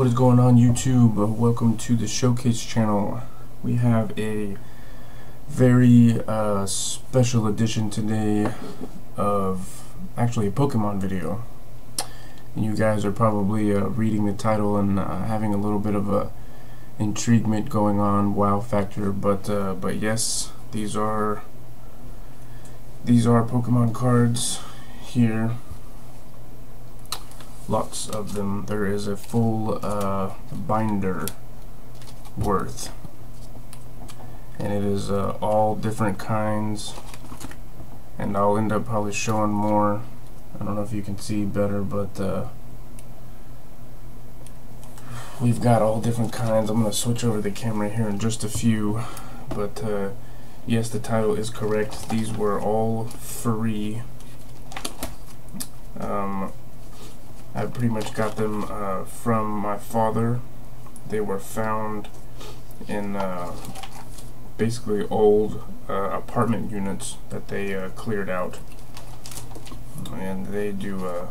What is going on YouTube? Uh, welcome to the Showcase channel. We have a very uh, special edition today of actually a Pokemon video. You guys are probably uh, reading the title and uh, having a little bit of a intriguement going on, wow factor, but uh, but yes, these are these are Pokemon cards here lots of them. There is a full uh, binder worth. And it is uh, all different kinds. And I'll end up probably showing more. I don't know if you can see better, but uh, we've got all different kinds. I'm going to switch over the camera here in just a few. But uh, yes, the title is correct. These were all free. Um, I pretty much got them uh, from my father. They were found in uh, basically old uh, apartment units that they uh, cleared out. And they do uh,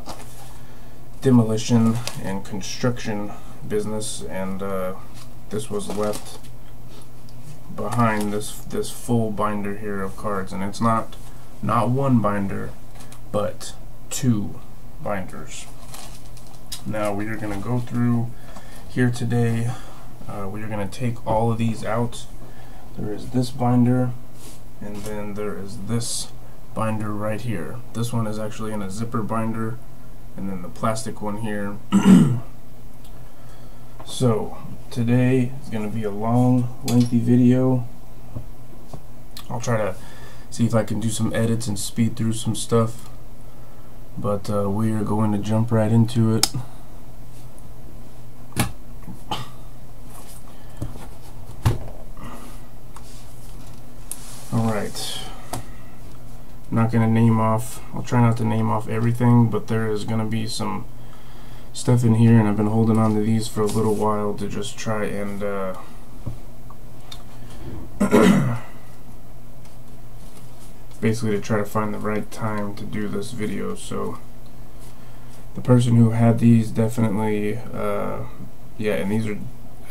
demolition and construction business and uh, this was left behind this this full binder here of cards and it's not not one binder but two binders now we are going to go through here today. Uh, we are going to take all of these out. There is this binder, and then there is this binder right here. This one is actually in a zipper binder, and then the plastic one here. so today is going to be a long, lengthy video. I'll try to see if I can do some edits and speed through some stuff but uh, we are going to jump right into it. Alright. Going to name off, I'll try not to name off everything, but there is going to be some stuff in here, and I've been holding on to these for a little while to just try and uh, basically to try to find the right time to do this video. So the person who had these definitely uh, yeah and these are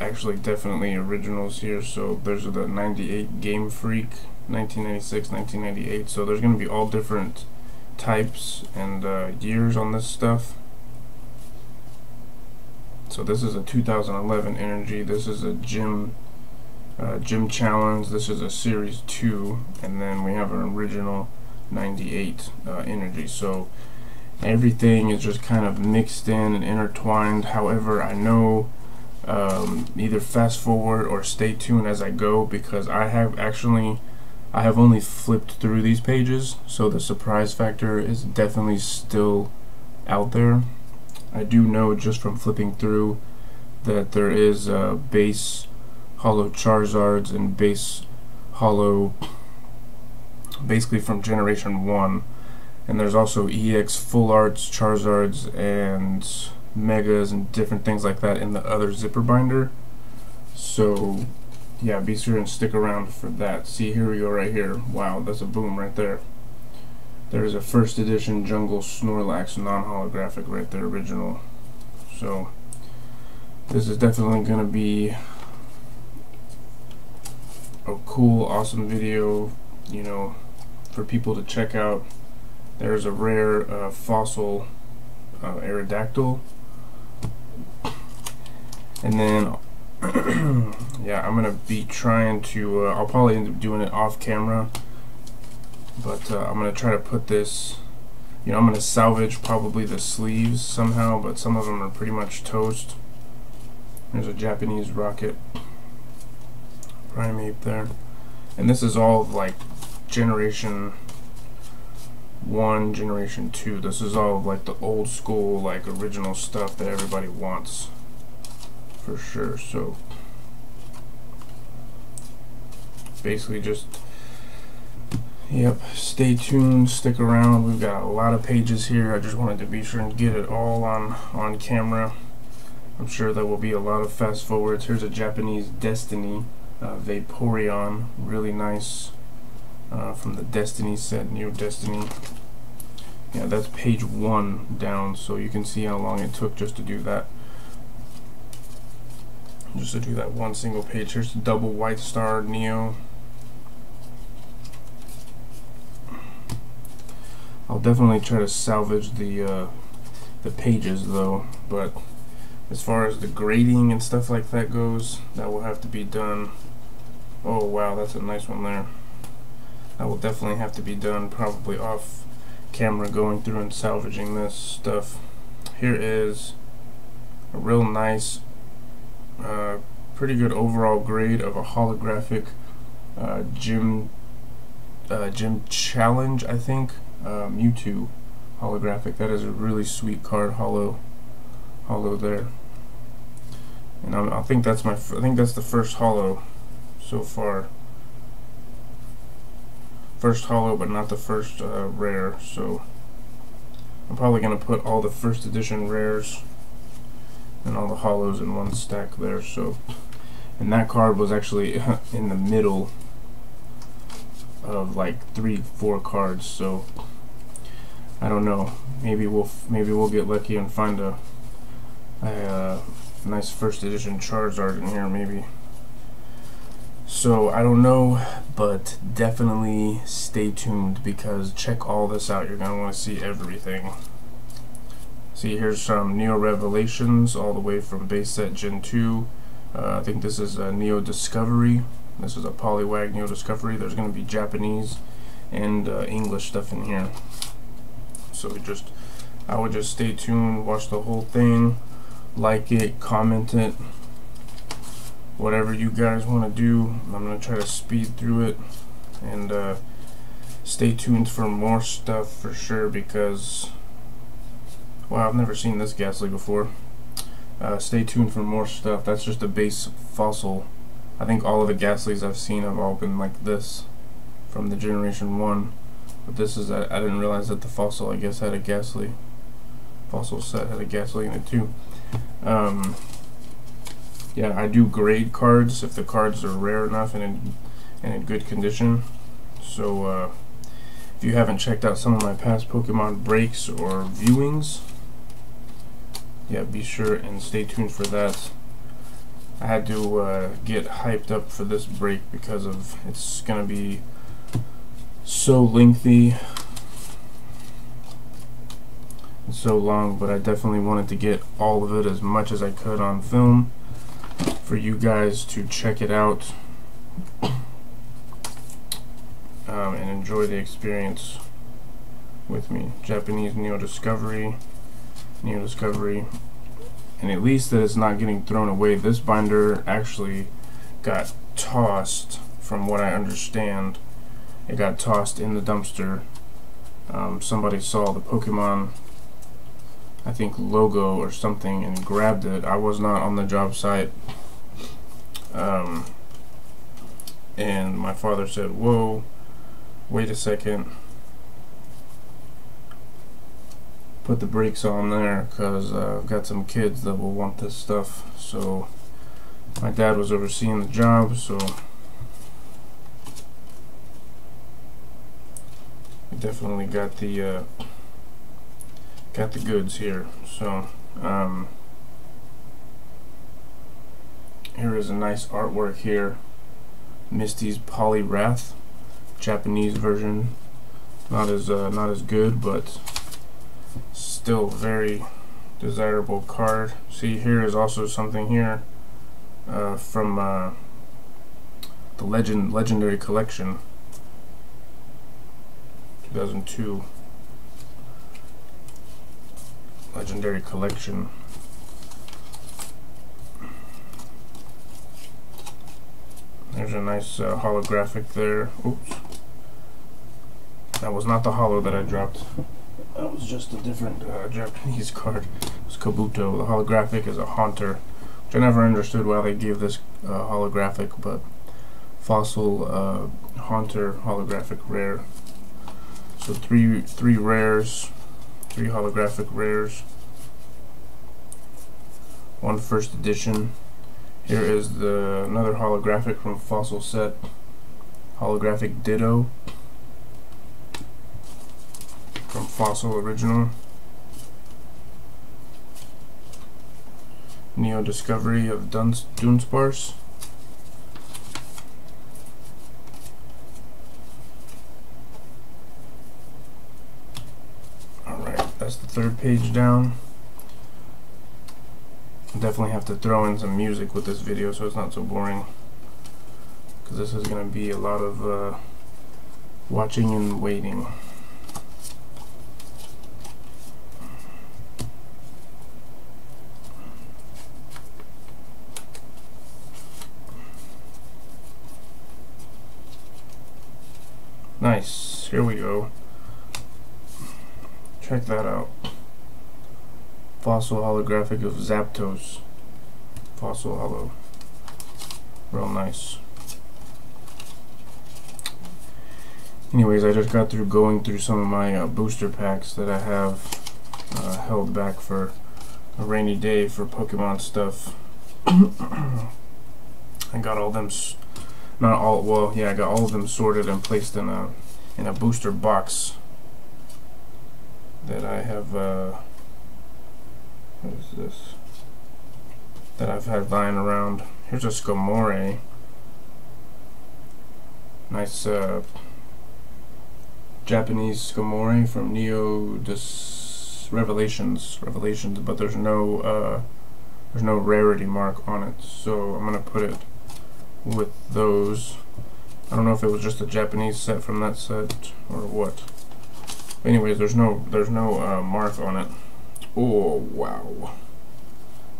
actually definitely originals here. So there's the 98 Game Freak 1996 1998 so there's gonna be all different types and uh, years on this stuff so this is a 2011 energy this is a gym uh, Gym Challenge. This is a Series 2, and then we have an original 98 uh, Energy. So everything is just kind of mixed in and intertwined. However, I know um, either fast forward or stay tuned as I go because I have actually I have only flipped through these pages so the surprise factor is definitely still out there. I do know just from flipping through that there is a base holo Charizards and base holo basically from generation 1 and there's also EX full arts Charizards and megas and different things like that in the other zipper binder. So yeah be sure and stick around for that see here we go right here wow that's a boom right there there's a first edition jungle Snorlax non-holographic right there original so this is definitely going to be a cool, awesome video, you know, for people to check out. There's a rare uh, fossil uh, Aerodactyl. And then, yeah, I'm to be trying to, uh, I'll probably end up doing it off camera. But uh, I'm to try to put this, you know, I'm to salvage probably the sleeves somehow, but some of them are pretty much toast. There's a Japanese rocket. Primeape there. And this is all like generation one, generation two. This is all like the old school, like original stuff that everybody wants for sure. So basically just yep stay tuned stick around we've got a lot of pages here I just wanted to be sure and get it all on on camera I'm sure there will be a lot of fast forwards here's a Japanese Destiny uh, Vaporeon, really nice uh, from the Destiny set, Neo Destiny. Yeah, that's page one down, so you can see how long it took just to do that. Just to do that one single page. Here's the double white star Neo. I'll definitely try to salvage the uh, the pages though, but as far as the grading and stuff like that goes, that will have to be done. Oh wow, that's a nice one there. That will definitely have to be done probably off camera going through and salvaging this stuff. Here is a real nice, uh, pretty good overall grade of a holographic uh, gym uh, gym challenge, I think. Uh, Mewtwo holographic. That is a really sweet card, holo, holo there. And I'm, i think that's my, I think that's the first holo so far first holo but not the first uh, rare so I'm probably gonna put all the first edition rares and all the holos in one stack there so and that card was actually in the middle of like three four cards so I don't know maybe we'll maybe we'll get lucky and find a, a uh, nice first edition Charizard in here maybe so I don't know, but definitely stay tuned because check all this out. You're to want to see everything. See, here's some Neo Revelations all the way from base set Gen 2. Uh, I think this is a Neo Discovery. This is a Poliwag Neo Discovery. There's going to be Japanese and uh, English stuff in here. So just, I would just stay tuned, watch the whole thing, like it, comment it, whatever you guys want to do. I'm going to try to speed through it and uh, stay tuned for more stuff for sure because, wow, I've never seen this Gastly before. Uh, stay tuned for more stuff. That's just a base fossil. I think all of the Gastlys I've seen have all been like this from the Generation 1. But this is, I, didn't realize that the fossil, I guess, had a Gastly. Fossil set had a Gastly in it too. Um, yeah, I do grade cards if the cards are rare enough and in, and in good condition. So uh, if you haven't checked out some of my past Pokemon breaks or viewings, yeah, be sure and stay tuned for that. I had to uh, get hyped up for this break because of it's gonna be so lengthy and so long, but I definitely wanted to get all of it as much as I could on film for you guys to check it out um, and enjoy the experience with me. Japanese Neo Discovery, Neo Discovery, and at least that it's not getting thrown away. This binder actually got tossed, from what I understand. It got tossed in the dumpster. Um, somebody saw the Pokemon I think logo or something and grabbed it. I was not on the job site um, and my father said, whoa, wait a second. Put the brakes on there because uh, I've got some kids that will want this stuff. So my dad was overseeing the job, so definitely got the uh, got the goods here. So um, here is a nice artwork here. Misty's Poliwrath, Japanese version. Not as uh, not as good, but still very desirable card. See, here is also something here uh, from uh, the Legend Legendary Collection, 2002. Legendary Collection. There's a nice uh, holographic there. Oops. That was not the holo that I dropped. That was just a different uh, Japanese card. It was Kabuto. The holographic is a Haunter, which I never understood why they gave this uh, holographic, but Fossil uh, Haunter holographic rare. So three three rares, three holographic rares, one first edition. Here is the another holographic from Fossil Set. Holographic Ditto from Fossil Original. Neo Discovery of Duns Dunsparce. Alright, that's the third page down. Definitely have to throw in some music with this video so it's not so boring. Because this is going to be a lot of uh, watching and waiting. Nice. Here we go. Check that out. Fossil holographic of Zapdos. Fossil holo. Real nice. Anyways, I just got through going through some of my uh, booster packs that I have uh, held back for a rainy day for Pokemon stuff. I got all them not all well yeah I got all of them sorted and placed in a in a booster box that I have uh, what is this? That I've had lying around. Here's a Skarmory nice uh, Japanese Skarmory from Neo Dis Revelations Revelations but there's no uh, there's no rarity mark on it so I'm gonna put it with those. I don't know if it was just a Japanese set from that set or what. anyways, there's no there's no uh, mark on it. Oh wow,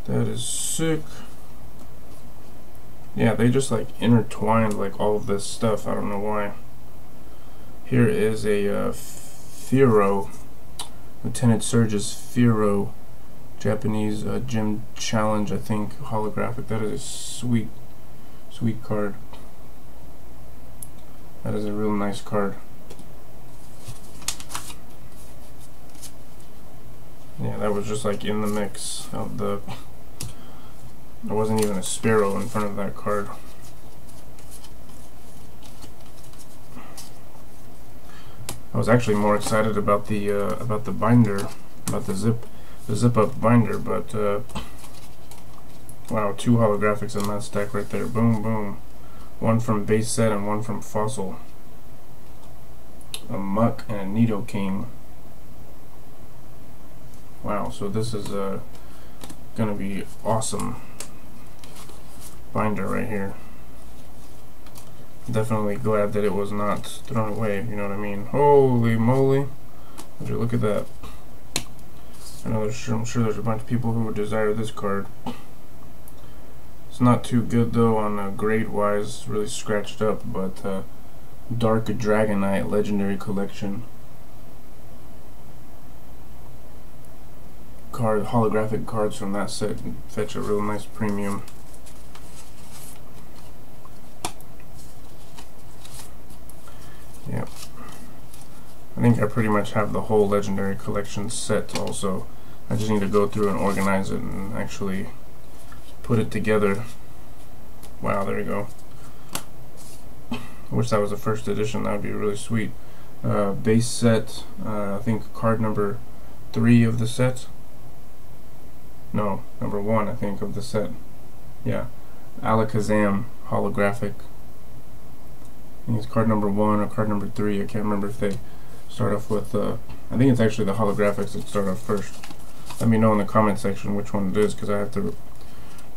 that is sick. Yeah, they just like intertwined like all this stuff. I don't know why. Here is a uh, Fearow, Lieutenant Surge's Fearow, Japanese uh, gym challenge. I think holographic. That is sweet. Sweet card. That is a real nice card. Yeah, that was just like in the mix of the... There wasn't even a Spearow in front of that card. I was actually more excited about the uh, about the binder, about the zip, the zip up binder, but uh, Wow, two holographics in that stack right there. Boom, boom. One from base set and one from fossil. A Muk and a Nidoking. Wow, so this is uh, gonna be awesome binder right here. Definitely glad that it was not thrown away, you know what I mean? Holy moly. Would you look at that? I know there's, I'm sure there's a bunch of people who would desire this card. It's not too good though on a grade wise, really scratched up, but uh, Dark Dragonite Legendary Collection. Card holographic cards from that set fetch a real nice premium. Yep. I think I pretty much have the whole legendary collection set also. I just need to go through and organize it and actually put it together. Wow, there you go. I wish that was the first edition. That would be really sweet. Uh, base set, uh, I think card number three of the set. No, number one, I think, of the set. Yeah. Alakazam holographic. I think it's card number one or card number three. I can't remember if they start off with, uh, I think it's actually the holographics that start off first. Let me know in the comment section which one it is because I have to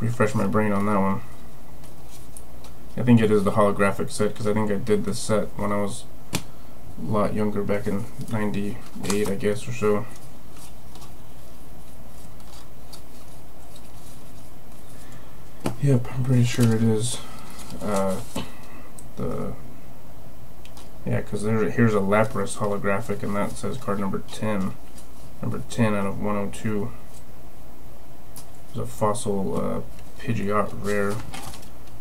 refresh my brain on that one. I think it is the holographic set because I think I did this set when I was a lot younger back in 98 I guess or so. Yep, I'm pretty sure it is uh, the yeah because here's a Lapras holographic and that says card number 10 number 10 out of 102 there's a fossil uh, Pidgeot rare.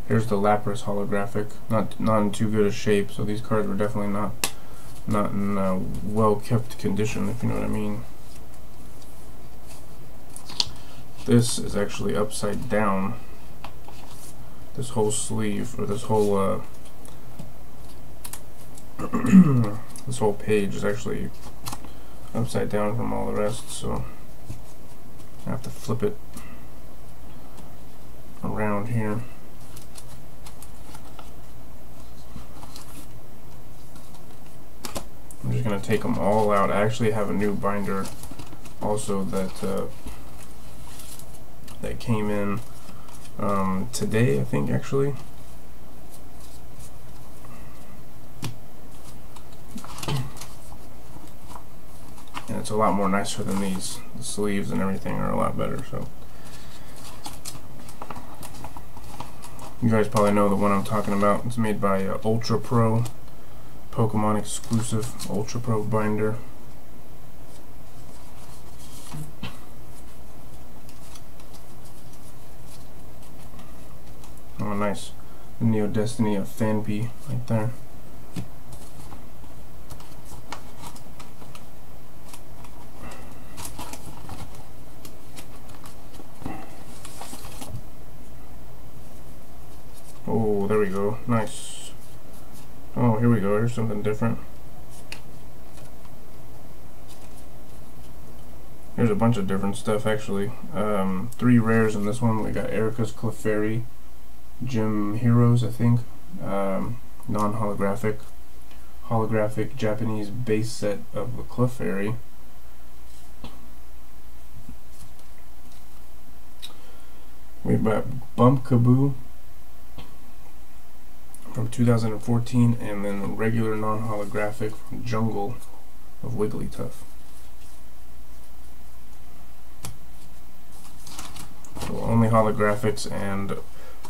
Here's the Lapras holographic. Not not in too good a shape, so these cards were definitely not not in uh, well kept condition, if you know what I mean. This is actually upside down. This whole sleeve, or this whole uh, this whole page is actually upside down from all the rest, so I have to flip it around here. I'm just going to take them all out. I actually have a new binder also that uh, that came in um, today, I think, actually. And it's a lot more nicer than these. The sleeves and everything are a lot better, so. You guys probably know the one I'm talking about. It's made by uh, Ultra Pro. Pokemon exclusive Ultra Pro binder. Oh, nice. The Neo Destiny of Phanpy right there. Oh, there we go. Nice. Oh, here we go. Here's something different. There's a bunch of different stuff, actually. Um, three rares in this one. We got Erica's Clefairy, Gym Heroes, I think. Um, Non-holographic. Holographic Japanese base set of the Clefairy. We've got Pumpkaboo, from 2014, and then the regular non-holographic from Jungle of Wigglytuff. So only holographics and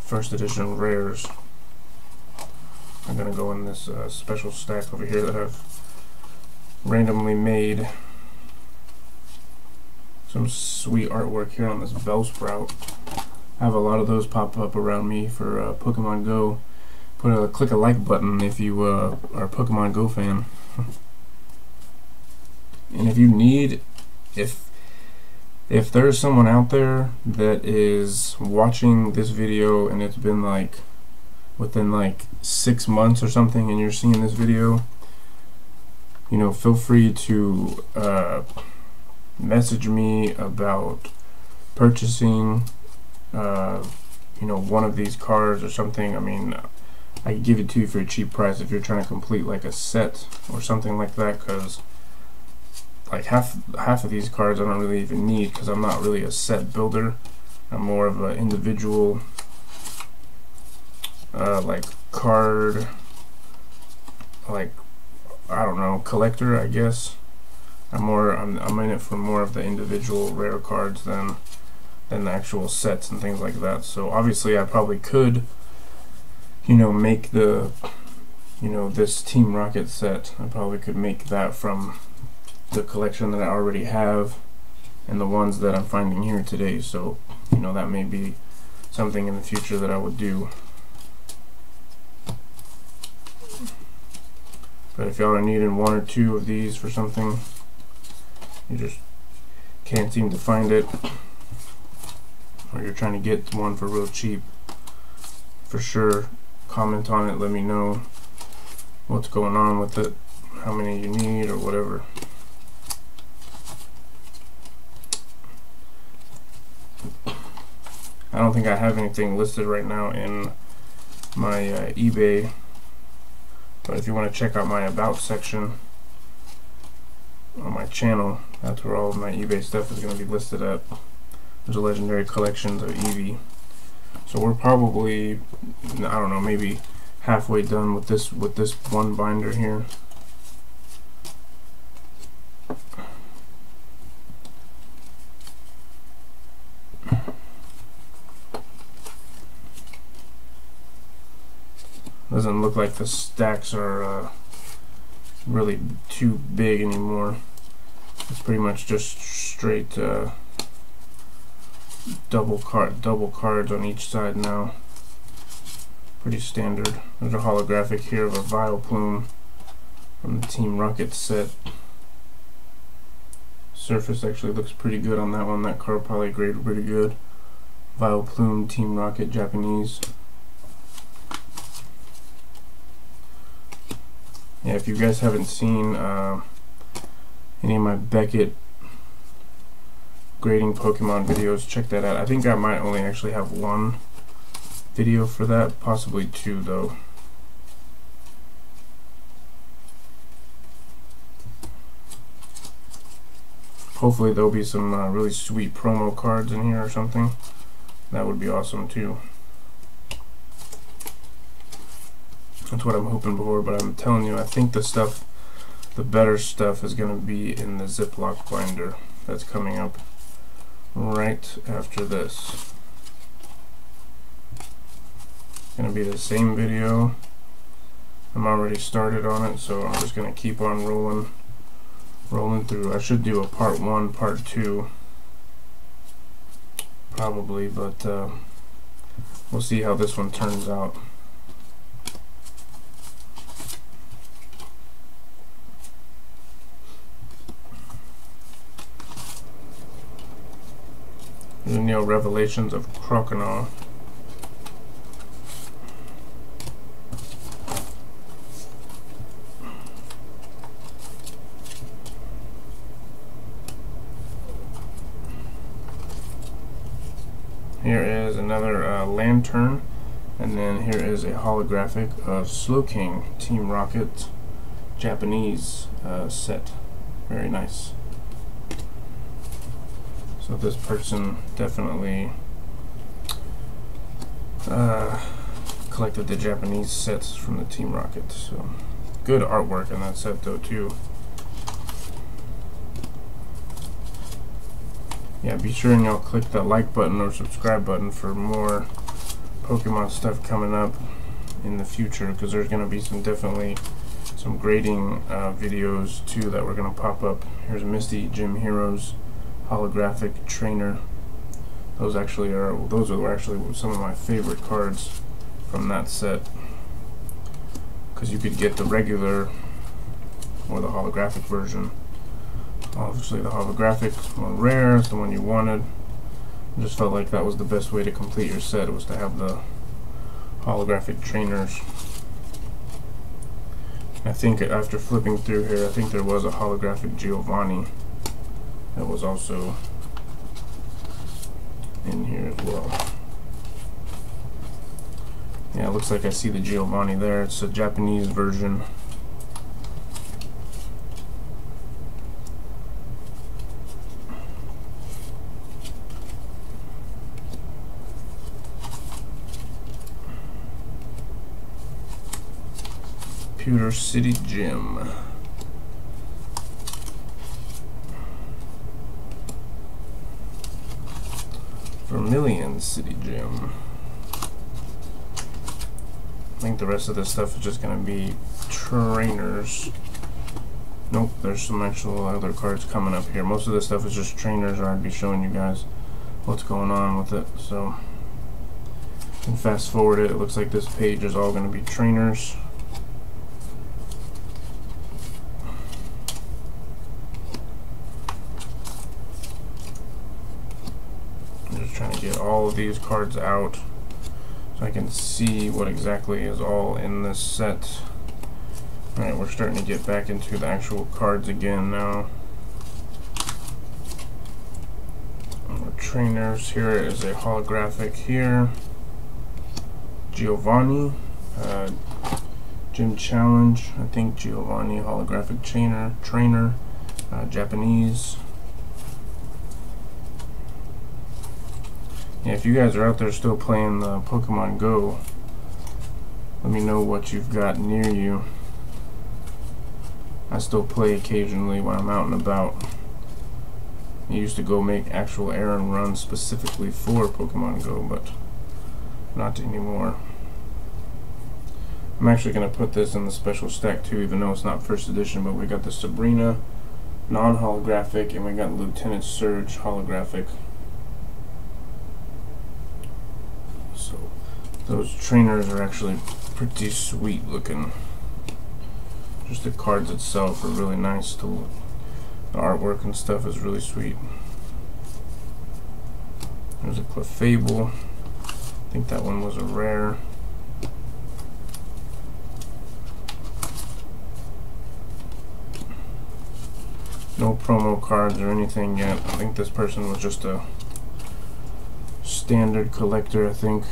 first edition rares are going to go in this uh, special stack over here that I've randomly made. Some sweet artwork here on this Bellsprout. I have a lot of those pop up around me for uh, Pokemon Go put a click a like button if you uh, are a Pokemon Go fan. and if you need, if if there's someone out there that is watching this video and it's been like within like six months or something and you're seeing this video, you know, feel free to uh, message me about purchasing, uh, you know, one of these cards or something. I mean, I could give it to you for a cheap price if you're trying to complete like a set or something like that because like half half of these cards I don't really even need because I'm not really a set builder. I'm more of an individual uh, like card like I don't know collector I guess. I'm more I'm, I'm in it for more of the individual rare cards than than the actual sets and things like that. So obviously I probably could you know, make the, you know, this Team Rocket set. I probably could make that from the collection that I already have and the ones that I'm finding here today. So, you know, that may be something in the future that I would do. But if y'all are needing one or two of these for something, you just can't seem to find it, or you're trying to get one for real cheap, for sure comment on it, let me know what's going on with it, how many you need or whatever. I don't think I have anything listed right now in my uh, eBay, but if you want to check out my About section on my channel, that's where all of my eBay stuff is going to be listed at. There's a legendary collections of Eevee. So we're probably, I don't know, maybe halfway done with this with this one binder here. Doesn't look like the stacks are uh, really too big anymore. It's pretty much just straight uh, double card double cards on each side now. Pretty standard. There's a holographic here of a Vileplume from the Team Rocket set. Surface actually looks pretty good on that one. That card probably graded pretty good. Vileplume Team Rocket Japanese. Yeah, if you guys haven't seen uh, any of my Beckett grading Pokemon videos. Check that out. I think I might only actually have one video for that, possibly two though. Hopefully there'll be some uh, really sweet promo cards in here or something. That would be awesome too. That's what I'm hoping for, but I'm telling you, I think the stuff, the better stuff is going to be in the Ziploc binder that's coming up right after this. It's going to be the same video. I'm already started on it, so I'm just going to keep on rolling, rolling through. I should do a part one, part two, probably, but uh, we'll see how this one turns out. Neo Revelations of Crokinole. Here is another uh, Lanturn, and then here is a holographic of Slowking Team Rocket Japanese uh, set. Very nice. So this person definitely uh, collected the Japanese sets from the Team Rocket. So good artwork in that set though too. Yeah, be sure and y'all click that like button or subscribe button for more Pokemon stuff coming up in the future because there's going to be some definitely some grading uh, videos too that we're going to pop up. Here's Misty Gym Heroes holographic trainer. Those actually are those are actually some of my favorite cards from that set because you could get the regular or the holographic version. Obviously the holographic is more rare, it's the one you wanted. I just felt like that was the best way to complete your set was to have the holographic trainers. I think after flipping through here, I think there was a holographic Giovanni that was also in here as well. Yeah, it looks like I see the Giovanni there. It's a Japanese version. Pewter City Gym. Vermilion City Gym. I think the rest of this stuff is just going to be trainers. Nope, there's some actual other cards coming up here. Most of this stuff is just trainers, or I'd be showing you guys what's going on with it. So, and fast forward it, it looks like this page is all going to be trainers. all of these cards out so I can see what exactly is all in this set. Alright, we're starting to get back into the actual cards again now. Our trainers, here is a holographic here. Giovanni, uh, Gym Challenge, I think Giovanni, holographic trainer, trainer, uh, Japanese. If you guys are out there still playing the Pokemon Go, let me know what you've got near you. I still play occasionally when I'm out and about. I used to go make actual errand runs specifically for Pokemon Go, but not anymore. I'm actually going to put this in the special stack too, even though it's not first edition, but we got the Sabrina non-holographic and we got Lieutenant Surge holographic. Those trainers are actually pretty sweet looking. Just the cards itself are really nice to look. The artwork and stuff is really sweet. There's a Clefable. I think that one was a rare. No promo cards or anything yet. I think this person was just a standard collector, I think.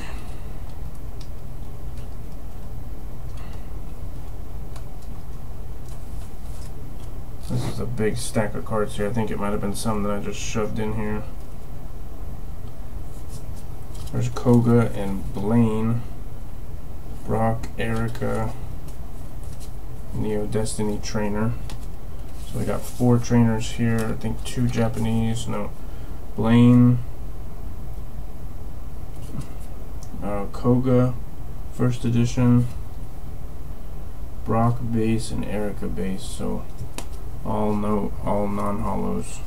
Big stack of cards here. I think it might have been some that I just shoved in here. There's Koga and Blaine. Brock, Erica, Neo Destiny Trainer. So we got four trainers here. I think two Japanese. No, Blaine, uh, Koga, first edition. Brock base and Erica base. So all no, all non-holos.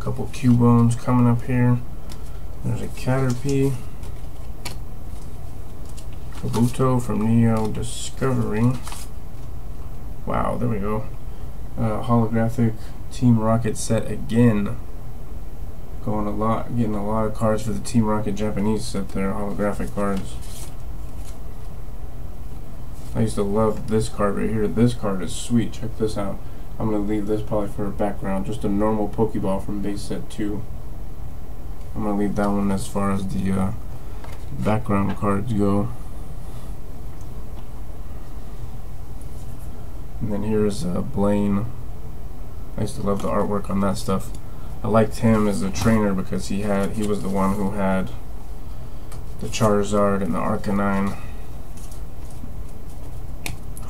couple Cubones coming up here. There's a Caterpie. Kabuto from Neo Discovery. Wow, there we go. Uh, holographic Team Rocket set again. Going a lot, getting a lot of cards for the Team Rocket Japanese set there, holographic cards. I used to love this card right here. This card is sweet. Check this out. I'm going to leave this probably for a background. Just a normal Pokeball from base set 2. I'm going to leave that one as far as the uh, background cards go. And then here's uh, Blaine. I used to love the artwork on that stuff. I liked him as a trainer because he had he was the one who had the Charizard and the Arcanine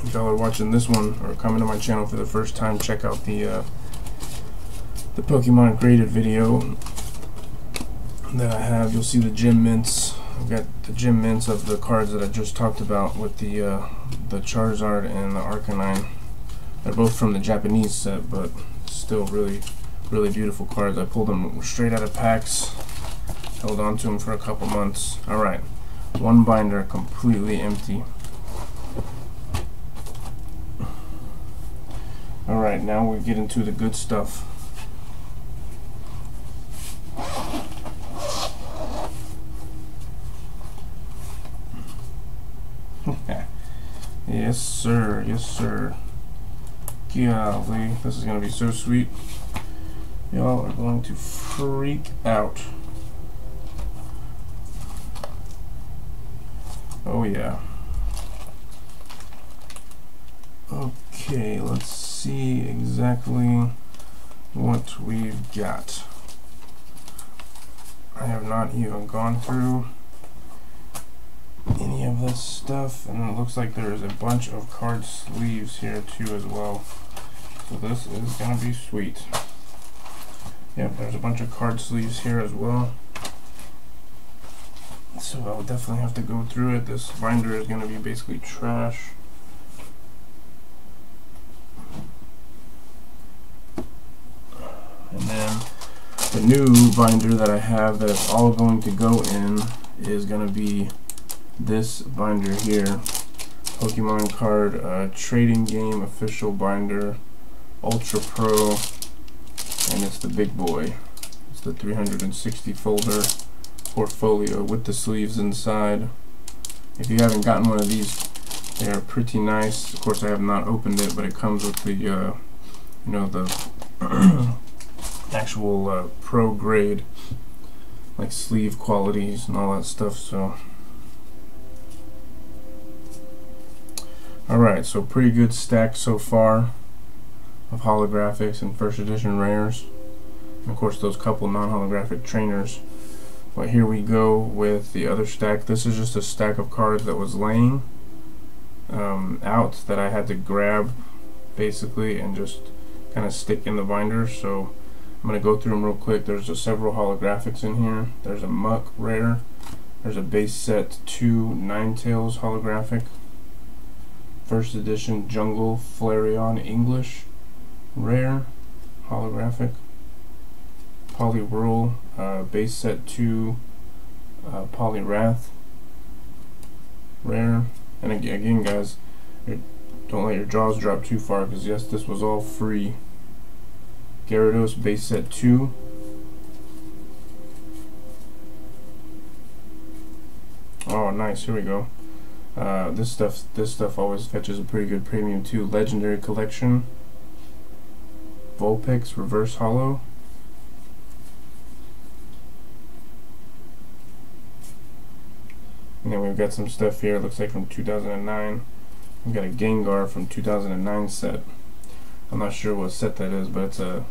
if y'all are watching this one or coming to my channel for the first time, check out the uh, the Pokemon graded video that I have. You'll see the gem mints. I've got the gem mints of the cards that I just talked about with the uh, the Charizard and the Arcanine. They're both from the Japanese set, but still really, really beautiful cards. I pulled them straight out of packs, held on to them for a couple months. All right, one binder completely empty. Alright, now we get into the good stuff. yes, sir. Yes, sir. Golly, this is going to be so sweet. Y'all are going to freak out. Oh, yeah. Okay, let's see exactly what we've got. I have not even gone through any of this stuff and it looks like there is a bunch of card sleeves here too as well. So this is to be sweet. Yep, there's a bunch of card sleeves here as well. So I'll definitely have to go through it. This binder is to be basically trash. And then the new binder that I have that is all going to go in is to be this binder here. Pokemon card uh, trading game official binder Ultra Pro and it's the big boy. It's the 360 folder portfolio with the sleeves inside. If you haven't gotten one of these, they are pretty nice. Of course, I have not opened it, but it comes with the, uh, you know, the actual uh, pro grade like sleeve qualities and all that stuff so alright so pretty good stack so far of holographics and first edition rares and of course those couple non-holographic trainers but here we go with the other stack this is just a stack of cards that was laying um, out that I had to grab basically and just kind of stick in the binder so I'm going to go through them real quick. There's a several holographics in here. There's a Muk rare. There's a base set 2 Ninetales holographic. First edition Jungle Flareon English rare holographic. Poliwhirl uh, base set 2 uh, Poliwrath rare. And again guys, don't let your jaws drop too far because yes, this was all free. Gyarados base set 2. Oh, nice. Here we go. Uh, this stuff, this stuff always fetches a pretty good premium too. Legendary Collection, Vulpix Reverse Holo. And then we've got some stuff here. Looks like from 2009. We've got a Gengar from 2009 set. I'm not sure what set that is, but it's a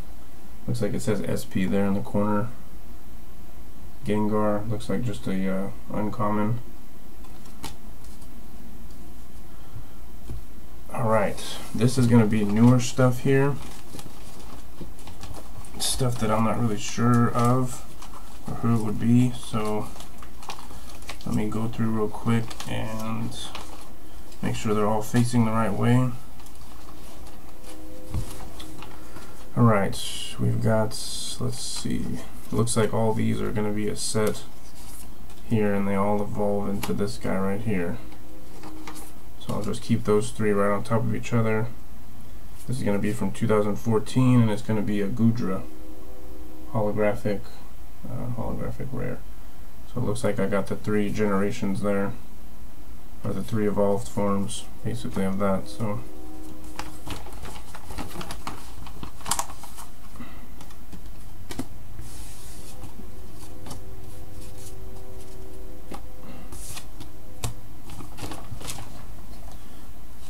looks like it says SP there in the corner. Gengar looks like just a uh, uncommon. Alright, this is going to be newer stuff here. Stuff that I'm not really sure of or who it would be, so let me go through real quick and make sure they're all facing the right way. Alright, we've got, let's see, looks like all these are going to be a set here and they all evolve into this guy right here. So I'll just keep those three right on top of each other. This is going to be from 2014 and it's going to be a Goodra holographic, uh, holographic rare. So it looks like I got the three generations there, or the three evolved forms basically of that. So.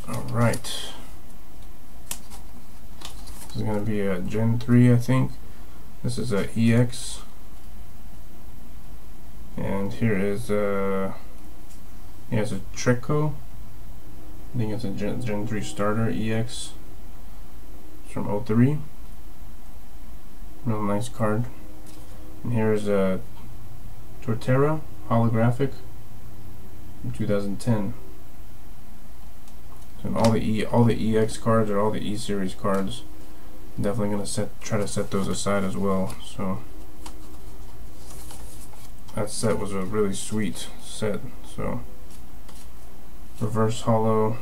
Alright. This is going to be a Gen 3, I think. This is a EX. And here is a, he has a Treecko. I think it's a Gen, Gen 3 starter EX. It's from 03. Real nice card. And here's a Torterra holographic from 2010 and all the E all the EX cards or all the E series cards. Definitely gonna set try to set those aside as well. So that set was a really sweet set. So reverse holo.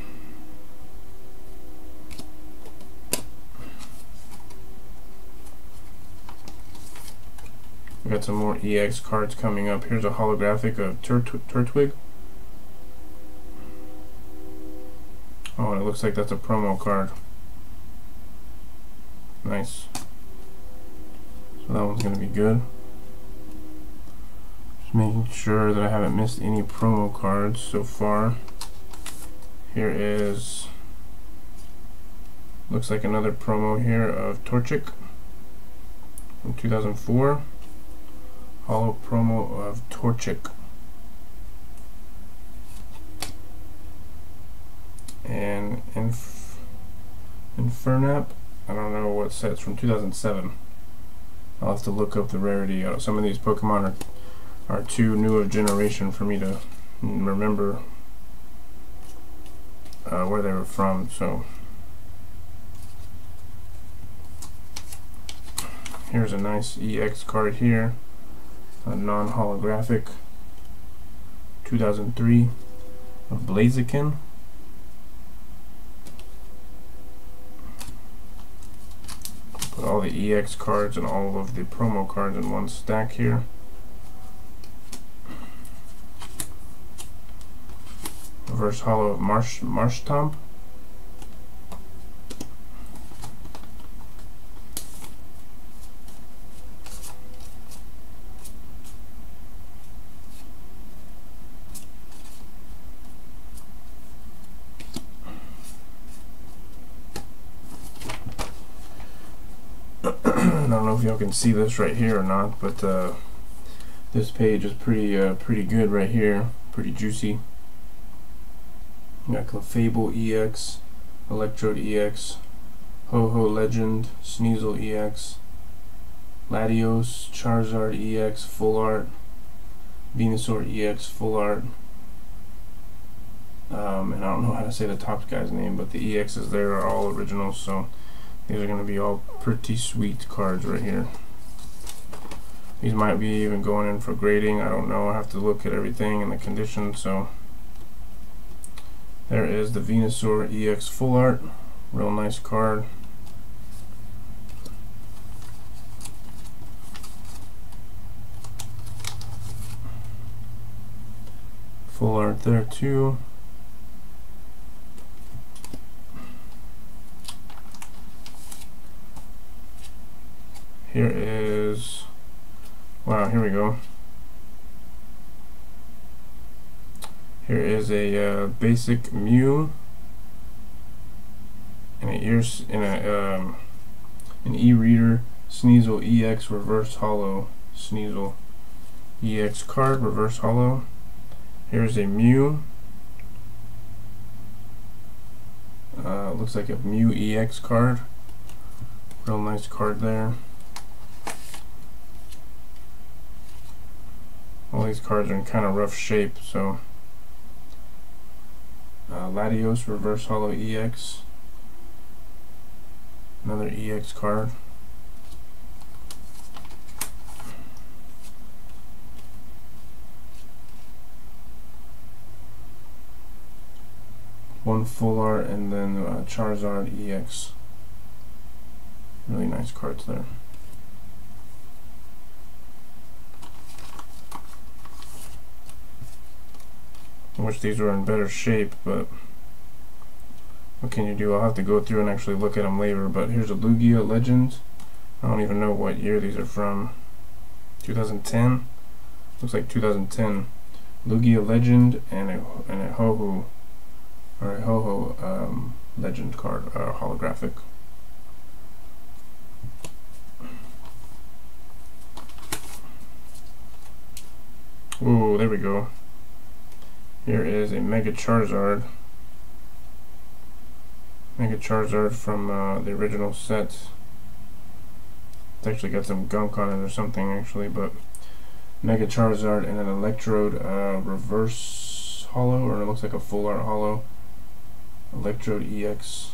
We got some more EX cards coming up. Here's a holographic uh, of Turtwig. Oh, it looks like that's a promo card. Nice. So that one's going to be good. Just making sure that I haven't missed any promo cards so far. Here is, looks like another promo here of Torchic from 2004. Holo promo of Torchic. and Inf Infernape. What set's from 2007. I'll have to look up the rarity. Uh, some of these Pokemon are, are too new of generation for me to remember uh, where they were from. So here's a nice EX card here, a non-holographic 2003 of Blaziken. Put all the EX cards and all of the promo cards in one stack here. Reverse Holo of Marsh Marshtomp. Y'all can see this right here or not, but uh, this page is pretty uh, pretty good right here, pretty juicy. You got Clefable EX, Electrode EX, Ho-Oh Legend, Sneasel EX, Latios, Charizard EX Full Art, Venusaur EX Full Art, um, and I don't know how to say the top guy's name, but the EXs there are all originals, so these are going to be all pretty sweet cards right here. These might be even going in for grading. I don't know. I have to look at everything and the condition. So there is the Venusaur EX Full Art. Real nice card. Full art there too. Here is, wow, here we go. Here is a uh, basic Mew and a ears in a um, an e-reader Sneasel EX reverse holo Sneasel EX card reverse holo. Here's a Mew. Uh, looks like a Mew EX card. Real nice card there. All these cards are in kind of rough shape, so uh, Latios Reverse Holo EX. Another EX card. One full art and then uh, Charizard EX. Really nice cards there. I wish these were in better shape, but what can you do? I'll have to go through and actually look at them later. But here's a Lugia Legend. I don't even know what year these are from. 2010? Looks like 2010. Lugia Legend and a, and a Ho-Oh, or a Ho-Oh um, Legend card, uh, holographic. Ooh, there we go. Here is a Mega Charizard. Mega Charizard from uh, the original set. It's actually got some gunk on it or something actually, but Mega Charizard and an Electrode uh, reverse holo, or it looks like a full art holo. Electrode EX.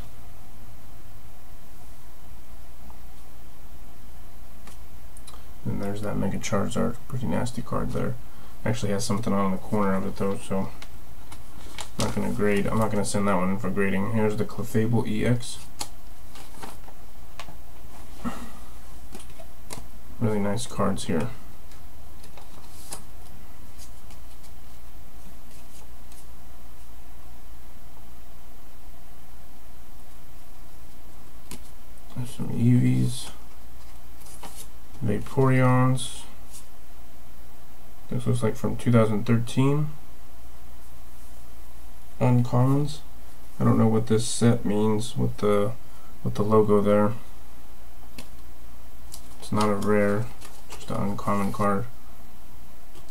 And there's that Mega Charizard, pretty nasty card there. Actually has something on the corner of it though, so I'm not gonna grade. I'm not gonna send that one for grading. Here's the Clefable EX. Really nice cards here. There's some Eevees, Vaporeons. This looks like from 2013. Uncommons. I don't know what this set means with the with the logo there. It's not a rare, just an uncommon card.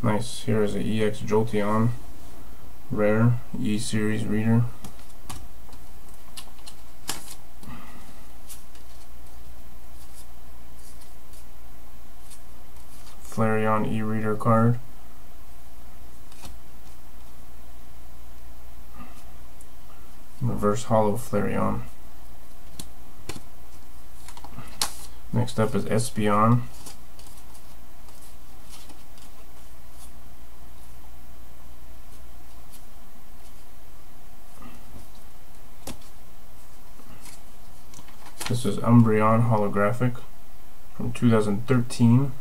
Nice. Here is a EX Jolteon, rare E series reader. Flareon e-reader card. Reverse Holo Flareon. Next up is Espeon. This is Umbreon holographic from 2013.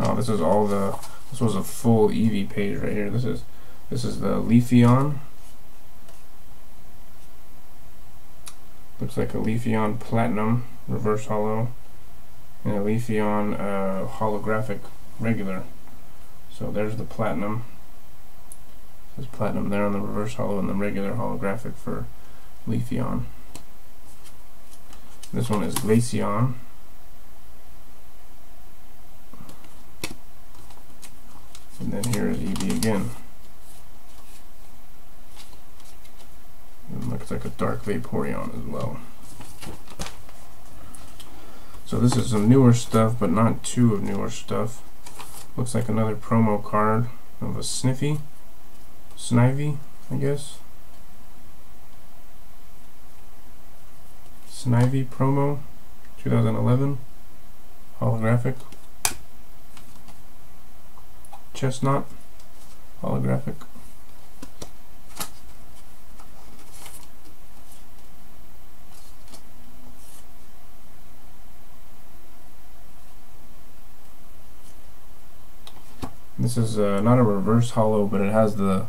Oh, this is all the. This was a full Eevee page right here. This is this is the Leafeon. Looks like a Leafeon Platinum reverse holo and a Leafeon uh, holographic regular. So there's the Platinum. There's Platinum there on the reverse holo and the regular holographic for Leafeon. This one is Glaceon. And then here is Eevee again. It looks like a dark Vaporeon as well. So this is some newer stuff, but not too of newer stuff. Looks like another promo card of a Sniffy. Snivy, I guess. Snivy promo, 2011. Holographic. Chestnut. holographic. This is uh, not a reverse holo, but it has the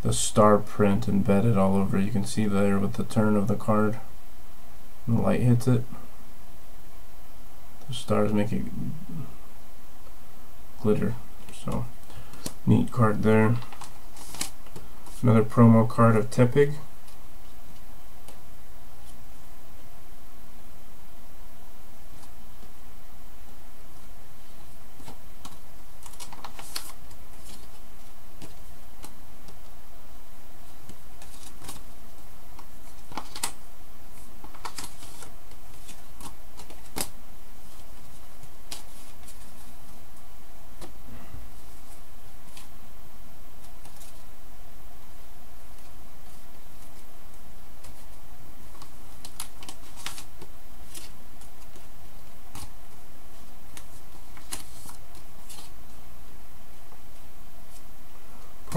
the star print embedded all over. You can see there with the turn of the card. The light hits it. The stars make it glitter. So neat card there. Another promo card of Tepig.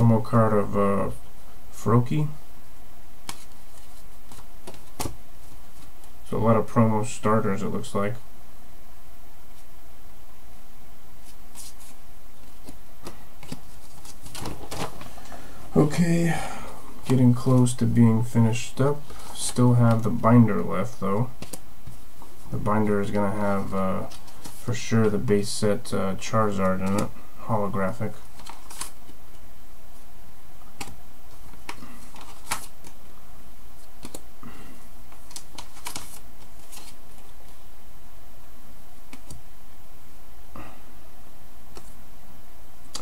promo card of uh, Froakie. So a starters it looks like. Okay, getting close to being finished up. Still have the binder left though. The binder is going to have uh, for sure the base set uh, Charizard in it, holographic.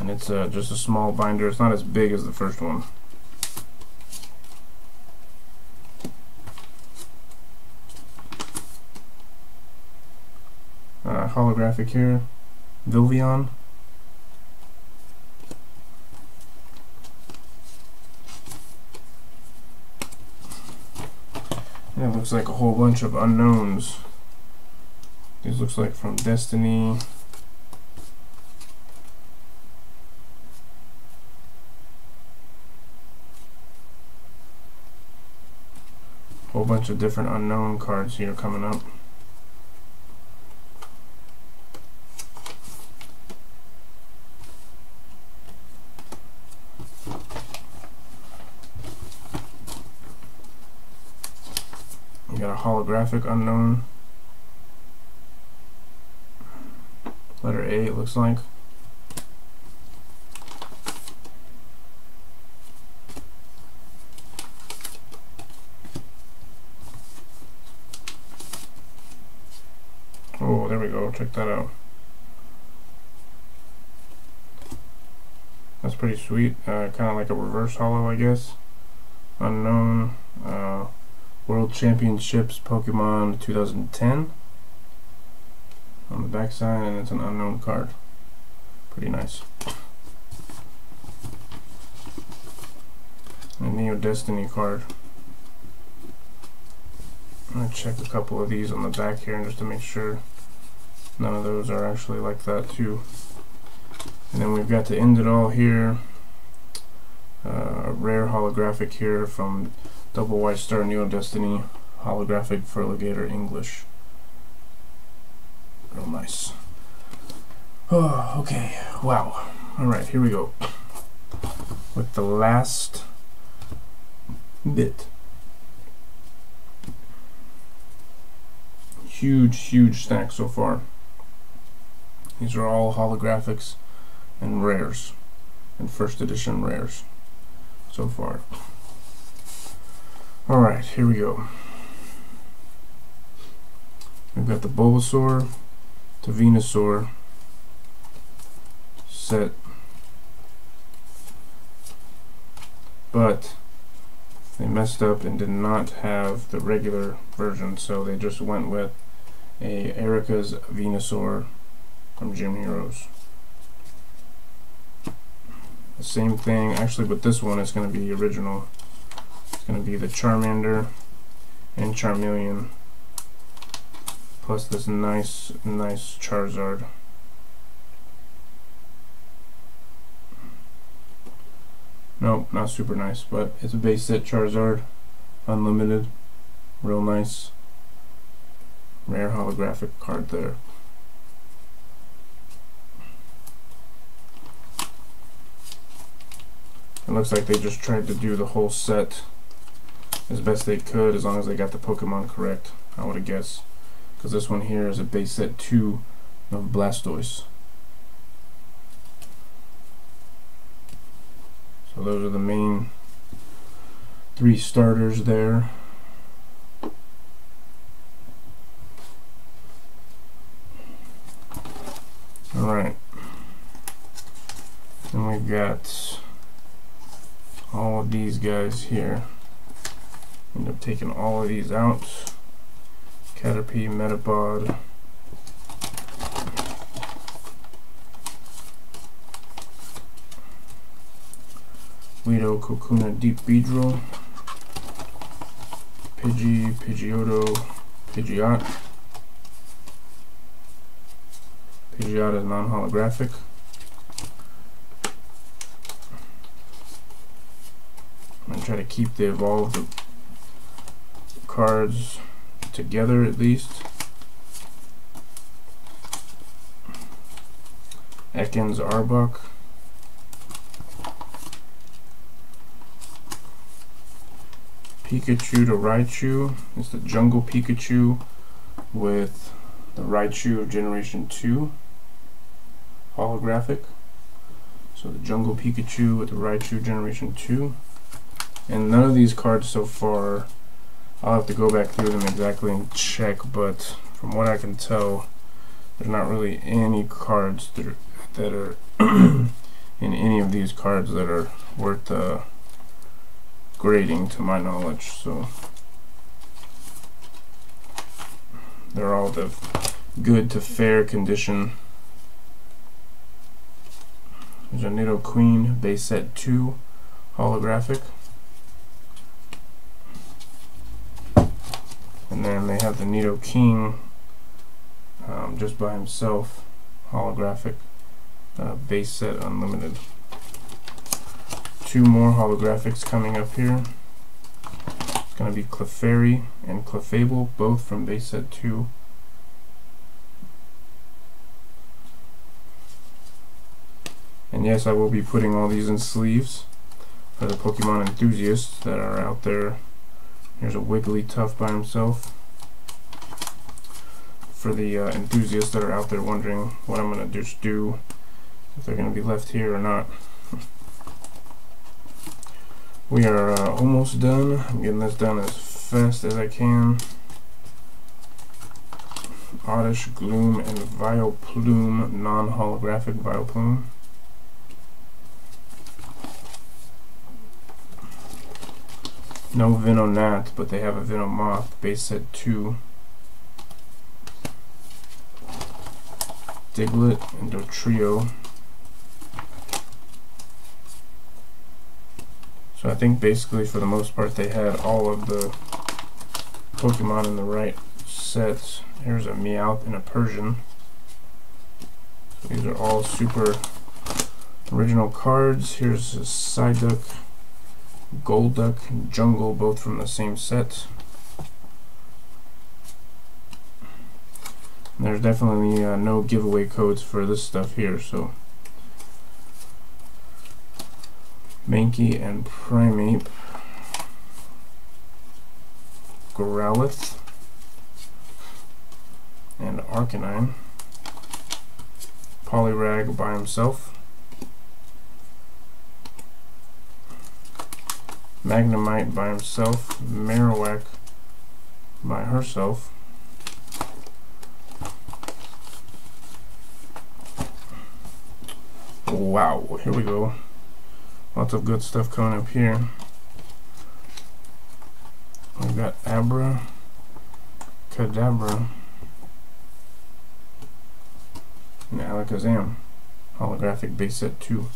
and uh, just a small binder. It's not as big as the first one. Uh, holographic here, Vilvion. And it looks like a whole bunch of Unowns. These looks like from Destiny. Bunch of different Unown cards here coming up. We got a holographic Unown. Letter A it looks like. Oh, there we go. Check that out. That's pretty sweet. Uh, kind of like a reverse holo, I guess. Unown. Uh, World Championships Pokemon 2010 on the backside, and it's an Unown card. Pretty nice. A Neo Destiny card. I'm to check a couple of these on the back here just to make sure none of those are actually like that too. And then we've got to end it all here. Uh, a rare holographic here from Double White Star Neo Destiny holographic Feraligatr English. Real nice. Oh, okay. Wow. Alright, here we go. With the last bit. huge, huge stack so far. These are all holographics and rares, and first edition rares so far. Alright, here we go. We've got the Bulbasaur to Venusaur set, but they messed up and did not have the regular version, so they just went with a Erica's Venusaur from Gym Heroes. The same thing, actually but this one is going to be original. It's going to be the Charmander and Charmeleon plus this nice, nice Charizard. Nope, not super nice, but it's a base set Charizard, unlimited, real nice, rare holographic card there. It looks like they just tried to do the whole set as best they could as long as they got the Pokemon correct, I would have guessed. Because this one here is a base set 2 of Blastoise. So those are the main three starters there. Alright. Then we've got all of these guys here. End up taking all of these out. Caterpie, Metapod. Weedle, Kakuna, Deep Beedrill. Pidgey, Pidgeotto, Pidgeot. Pidgeot is non-holographic. I'm going to try to keep the evolved cards together at least. Ekans Arbok. Pikachu to Raichu. It's the Jungle Pikachu with the Raichu of Generation 2 holographic. So the Jungle Pikachu with the Raichu Generation 2. And none of these cards so far, I'll have to go back through them exactly and check, but from what I can tell, there's not really any cards that are, that are in any of these cards that are worth uh, grading to my knowledge. So they're all the good to fair condition. There's a Nidoqueen base set 2 holographic. And then they have the Nidoking um, just by himself, holographic, uh, base set unlimited. Two more holographics coming up here. It's going to be Clefairy and Clefable, both from base set 2. And yes, I will be putting all these in sleeves for the Pokemon enthusiasts that are out there Here's a Wigglytuff by himself. For the uh, enthusiasts that are out there wondering what I'm going to just do, if they're going to be left here or not. we are uh, almost done. I'm getting this done as fast as I can. Oddish, Gloom, and Vileplume, non-holographic Vileplume. No Venonat, but they have a Venomoth, base set 2. Diglett and Dugtrio. So I think basically for the most part they had all of the Pokemon in the right sets. Here's a Meowth and a Persian. So these are all super original cards. Here's a Psyduck. Golduck and Jungle, both from the same set. There's definitely uh, no giveaway codes for this stuff here, so. Mankey and Primeape, Growlithe, and Arcanine, Poliwag by himself, Magnemite by himself, Marowak by herself. Wow, here we go. Lots of good stuff coming up here. We've got Abra, Kadabra, and Alakazam. Holographic base set 2.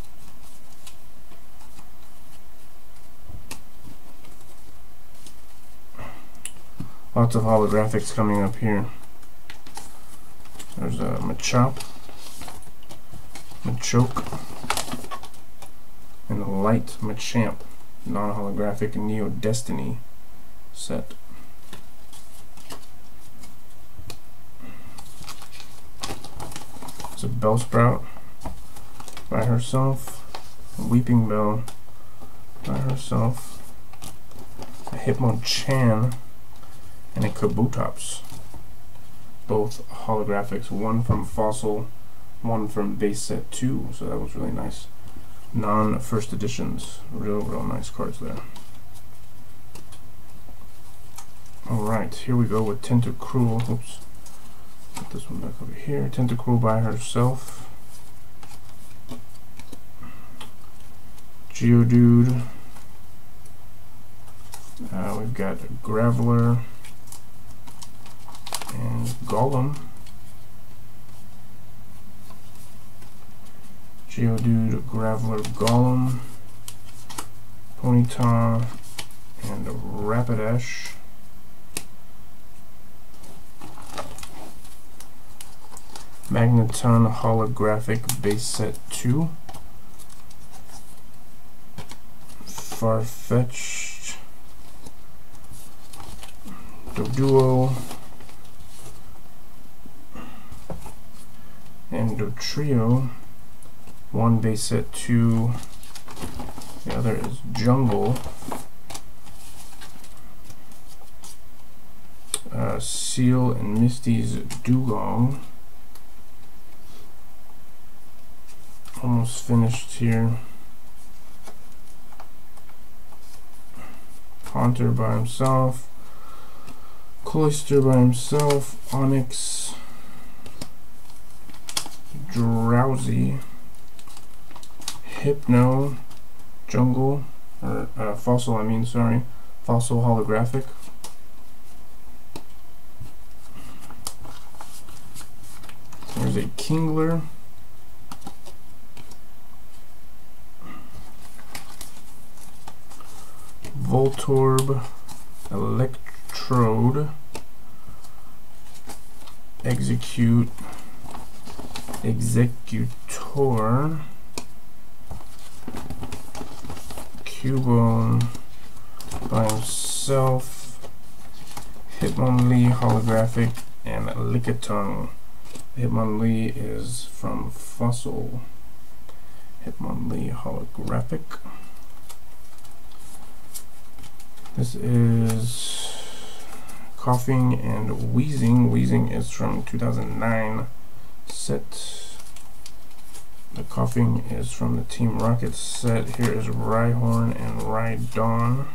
Lots of holographics coming up here. There's a Machop, Machoke, and the Light Machamp. Non-holographic Neo Destiny set. It's a Bellsprout by herself, a Weepinbell by herself, a Hitmonchan, and a Kabutops. Both holographics, one from Fossil, one from base set 2, so that was really nice non-first editions. Real, real nice cards there. Alright, here we go with Tentacruel. Oops. Put this one back over here. Tentacruel by herself. Geodude. Uh, we've got Graveler and Golem. Geodude, Graveler, Golem, Ponyta, and Rapidash. Magneton Holographic Base Set 2. Farfetch'd. Doduo. And Dodrio one base set two. The other is jungle. Uh, Seel and Misty's Dewgong. almost finished here. Haunter by himself. Cloyster by himself. Onix Drowzee Hypno Jungle, or uh, Fossil, I mean, sorry, Fossil Holographic. There's a Kingler. Voltorb, Electrode, Exeggcute, Exeggutor, Cubone by himself, Hitmonlee holographic, and Lickitung. Hitmonlee is from Fossil. Hitmonlee holographic. This is Koffing and Wheezing. Wheezing is from 2009 set. The Koffing is from the Team Rocket set. Here is Rhyhorn and Rhydon.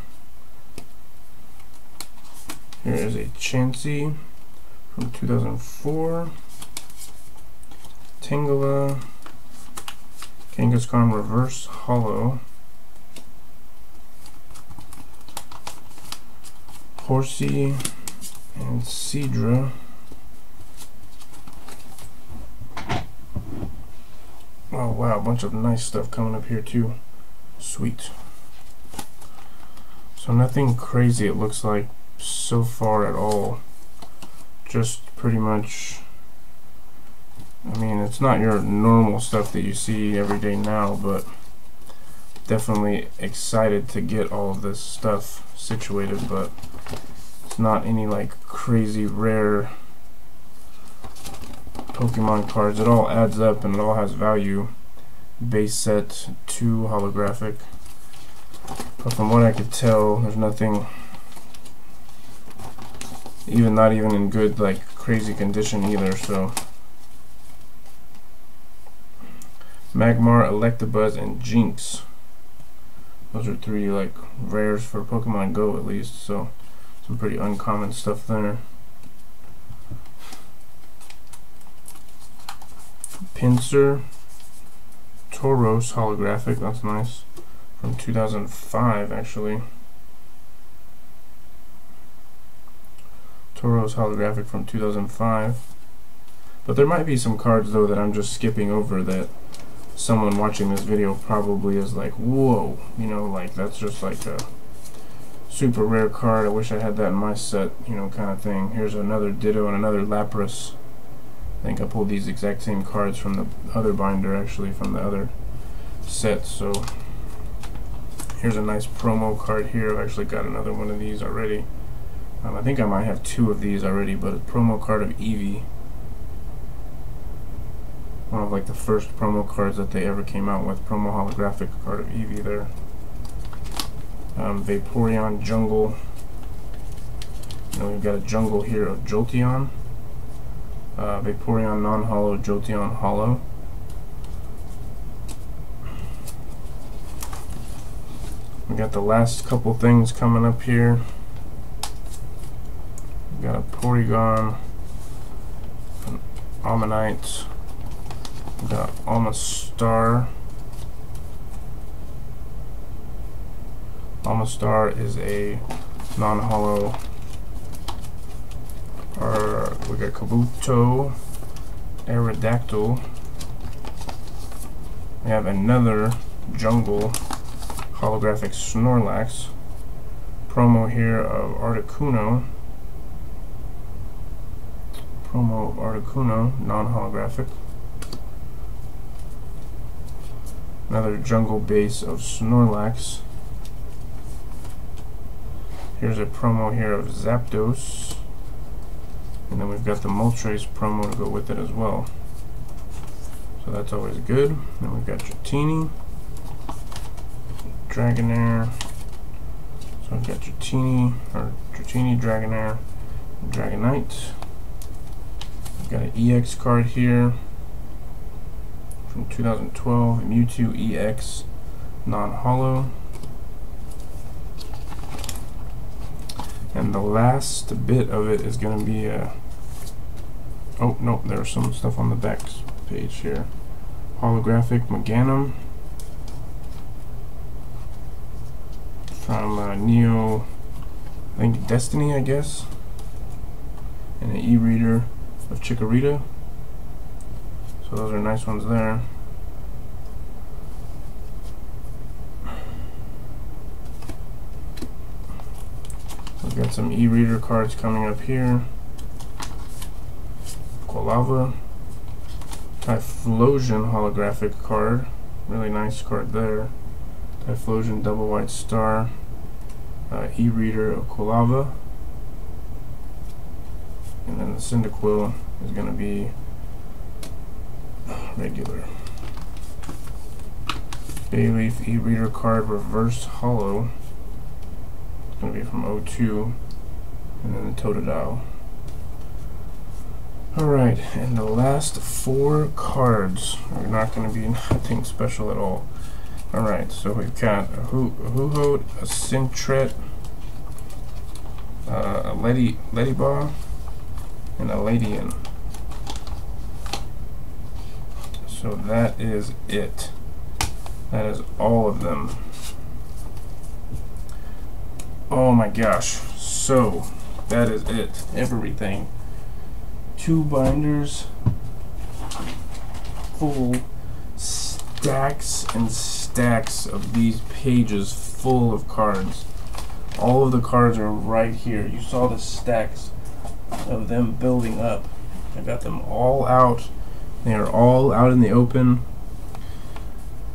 Here is a Chansey from 2004. Tangela. Kangaskhan Reverse Holo. Horsea and Seadra. Oh wow, a bunch of nice stuff coming up here too. Sweet. So nothing crazy it looks like so far at all. Just pretty much, I mean it's not your normal stuff that you see every day now, but definitely excited to get all of this stuff situated, but it's not any like crazy rare Pokemon cards. It all adds up and it all has value. Base set 2 holographic. But from what I could tell, there's nothing, even not even in good, like, crazy condition either, so. Magmar, Electabuzz, and Jynx. Those are three, like, rares for Pokemon Go at least, so some pretty uncommon stuff there. Pinsir Tauros holographic, that's nice. From 2005, actually. Tauros holographic from 2005. But there might be some cards, though, that I'm just skipping over that someone watching this video probably is like, whoa, you know, like, that's just like a super rare card. I wish I had that in my set, you know, kind of thing. Here's another Ditto and another Lapras. I think I pulled these exact same cards from the other binder actually from the other set so Here's a nice promo card here. I've actually got another one of these already. Um, I think I might have two of these already, but a promo card of Eevee. One of like the first promo cards that they ever came out with. Promo holographic card of Eevee there. Um, Vaporeon Jungle. And we've got a jungle here of Jolteon. Uh, Vaporeon non-holo, Jolteon holo. We got the last couple things coming up here. We got a Porygon, an Omanyte, we got Omastar. Omastar is a non-holo or we got Kabuto, Aerodactyl. We have another jungle holographic Snorlax. Promo here of Articuno. Promo of Articuno, non-holographic. Another jungle base of Snorlax. Here's a promo here of Zapdos. And then we've got the Moltres promo to go with it as well. So that's always good. Then we've got Dratini, Dragonair. So I've got Dratini, or Dratini, Dragonair, Dragonite. We've got an EX card here from 2012, Mewtwo EX non-holo. And the last bit of it is going to be a... Oh, no, there's some stuff on the back page here. Holographic Meganium. From uh, Neo, I think Destiny, I guess. And an e-reader of Chikorita. So those are nice ones there. Got some e-reader cards coming up here. Quilava. Typhlosion holographic card. Really nice card there. Typhlosion double white star. Uh, e-reader of Quilava. And then the Cyndaquil is going to be regular. Bayleef e-reader card reverse holo going to be from 02 and then the Totodile. Alright, and the last four cards are not going to be nothing special at all. Alright, so we've got a Hoothoot, a Sentret, uh, a Ledi, Ledyba, and a Ledian. So that is it. That is all of them. Oh my gosh. So, that is it. Everything. Two binders full stacks and stacks of these pages full of cards. All of the cards are right here. You saw the stacks of them building up. I got them all out. They are all out in the open.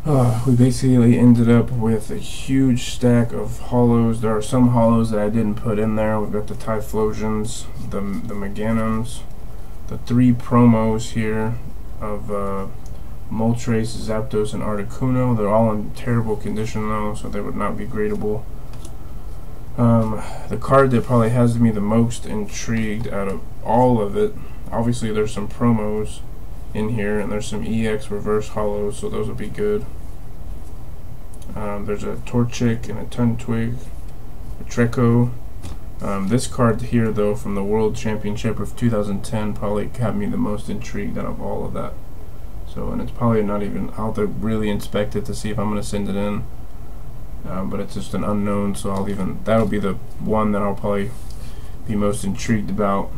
Uh, we basically ended up with a huge stack of holos. There are some holos that I didn't put in there. We've got the Typhlosions, the, the Meganiums, the three promos here of uh, Moltres, Zapdos, and Articuno. They're all in terrible condition though, so they would not be gradable. Um, the card that probably has me the most intrigued out of all of it, obviously there's some promos in here, and there's some EX reverse holos, so those would be good. Um, there's a Torchic and a Turtwig, a Treecko. Um, this card here, though, from the World Championship of 2010, probably got me the most intrigued out of all of that. So, and it's probably not even, I'll have to really inspect it to see if I'm going to send it in. Um, but it's just an Unown, so I'll even, that'll be the one that I'll probably be most intrigued about.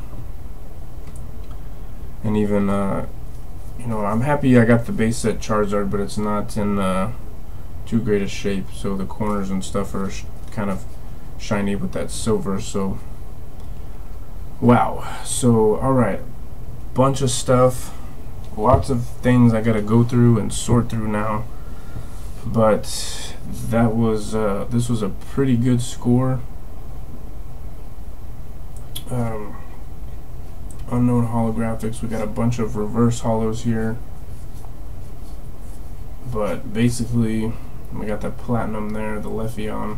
And even, uh, you know, I'm happy I got the base set Charizard, but it's not in uh, too great a shape, so the corners and stuff are kind of shiny with that silver, so wow. So, alright, bunch of stuff, lots of things I gotta go through and sort through now. but that was uh, this was a pretty good score. Um, unknown holographics. We got a bunch of reverse holos here, but basically we got the platinum there, the Leafeon,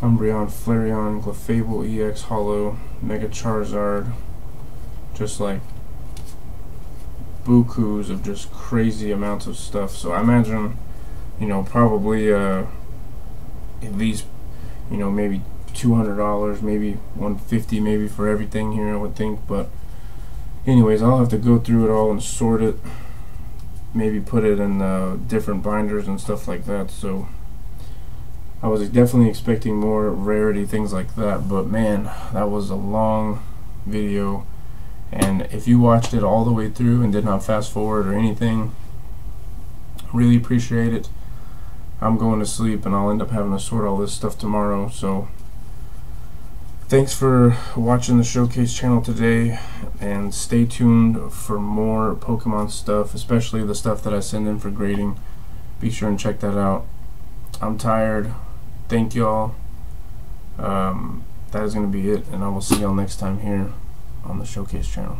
Umbreon, Flareon, Clefable EX Holo, Mega Charizard, just like bukus of just crazy amounts of stuff. So I imagine, you know, probably uh, at least, you know, maybe two hundred dollars, maybe one fifty, maybe for everything here. I would think, but anyways, I'll have to go through it all and sort it. Maybe put it in uh, different binders and stuff like that. So I was definitely expecting more rarity things like that, but man, that was a long video and if you watched it all the way through and did not fast forward or anything, really appreciate it. I'm going to sleep and I'll end up having to sort all this stuff tomorrow. So thanks for watching the Showcase channel today and stay tuned for more Pokemon stuff, especially the stuff that I send in for grading. Be sure and check that out. I'm tired. Thank y'all. Um, that is going to be it, and I will see y'all next time here on the Showcase channel.